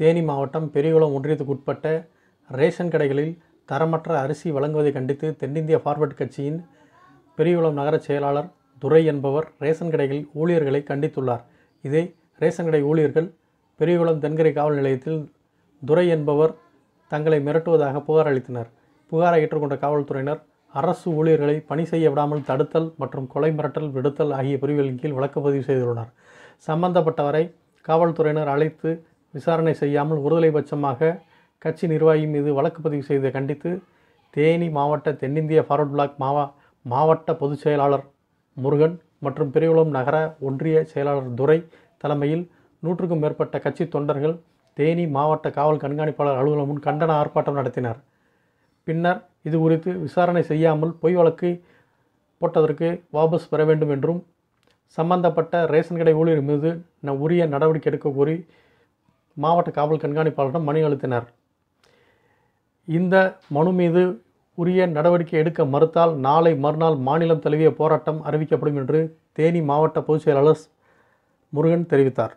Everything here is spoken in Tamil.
தேனி மாவட்டம் பெரியகுளம் ஒன்றியத்துக்குட்பட்ட ரேஷன் கடைகளில் தரமற்ற அரிசி வழங்குவதை கண்டித்து தென்னிந்திய ஃபார்வர்ட் கட்சியின் பெரியகுளம் நகர செயலாளர் துரை என்பவர் ரேஷன் கடைகளில் ஊழியர்களை கண்டித்துள்ளார். இதை ரேஷன் கடை ஊழியர்கள் பெரியகுளம் தென்கரை காவல் நிலையத்தில் துரை என்பவர் தங்களை மிரட்டுவதாக புகார் அளித்தனர். புகாரை ஏற்றுக்கொண்ட காவல்துறையினர் அரசு ஊழியர்களை பணி செய்ய விடாமல் தடுத்தல் மற்றும் கொலை மிரட்டல் விடுத்தல் ஆகிய பிரிவுகளின் கீழ் வழக்கு பதிவு செய்துள்ளனர். சம்பந்தப்பட்டவரை காவல்துறையினர் அழைத்து விசாரணை செய்யாமல் ஒருதலை பட்சமாக கட்சி நிர்வாகி மீது வழக்கு பதிவு செய்ததை கண்டித்து தேனி மாவட்ட தென்னிந்திய ஃபார்வர்ட் பிளாக் மாவா மாவட்ட பொதுச் செயலாளர் முருகன் மற்றும் பெரியகுளம் நகர ஒன்றிய செயலாளர் துரை தலைமையில் நூற்றுக்கும் மேற்பட்ட கட்சி தொண்டர்கள் தேனி மாவட்ட காவல் கண்காணிப்பாளர் அலுவலகம் முன் கண்டன ஆர்ப்பாட்டம் நடத்தினர். பின்னர் இது குறித்து விசாரணை செய்யாமல் பொய் வழக்கு போட்டதற்கு வாபஸ் பெற வேண்டும் என்றும் சம்பந்தப்பட்ட ரேஷன் கடை ஊழியர் மீது உரிய நடவடிக்கை எடுக்க கோரி மாவட்ட காவல் கண்காணிப்பாளரிடம் மனு அளித்தனர். இந்த மனு மீது உரிய நடவடிக்கை எடுக்க மறுத்தால் நாளை மறுநாள் மாநிலம் தழுவிய போராட்டம் அறிவிக்கப்படும் என்று தேனி மாவட்ட பொதுச் செயலாளர் முருகன் தெரிவித்தார்.